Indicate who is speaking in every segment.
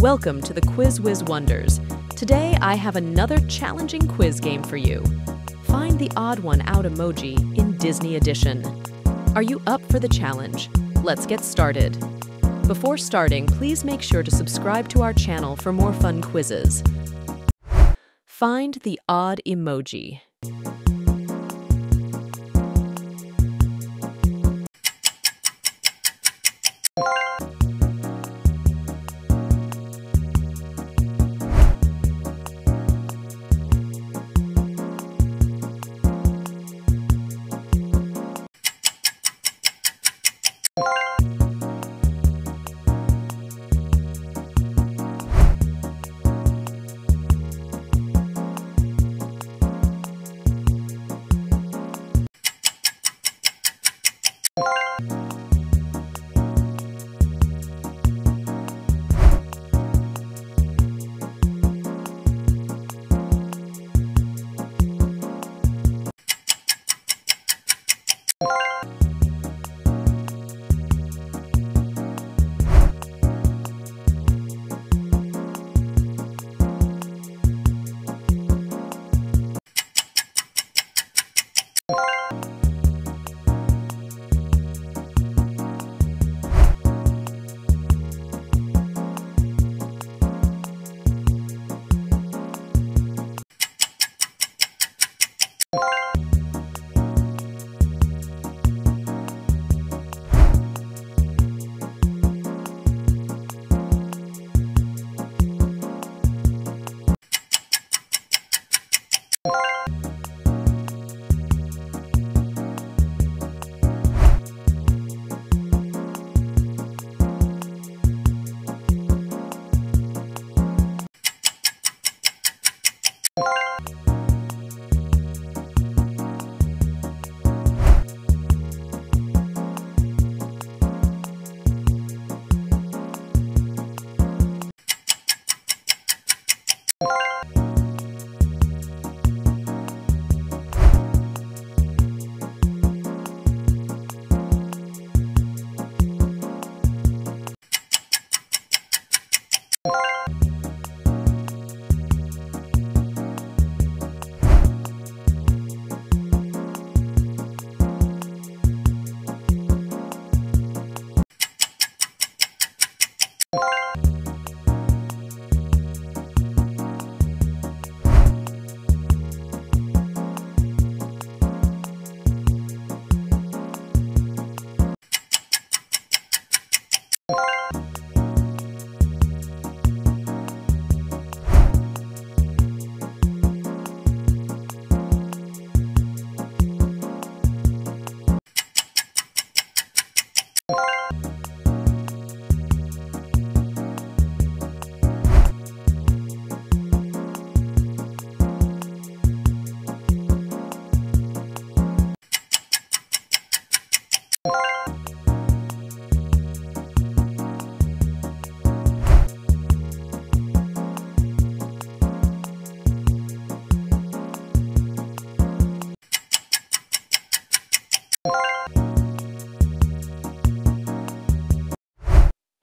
Speaker 1: Welcome to the Quiz Whiz Wonders. Today I have another challenging quiz game for you. Find the odd one out emoji in Disney Edition. Are you up for the challenge? Let's get started. Before starting, please make sure to subscribe to our channel for more fun quizzes. Find the odd emoji.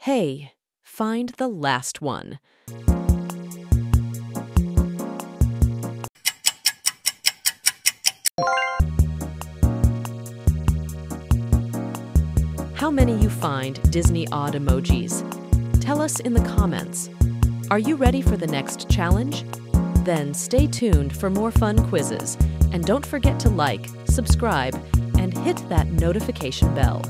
Speaker 1: Hey, find the last one. How many you find Disney odd emojis? Tell us in the comments. Are you ready for the next challenge? Then stay tuned for more fun quizzes and don't forget to like, subscribe, and hit that notification bell.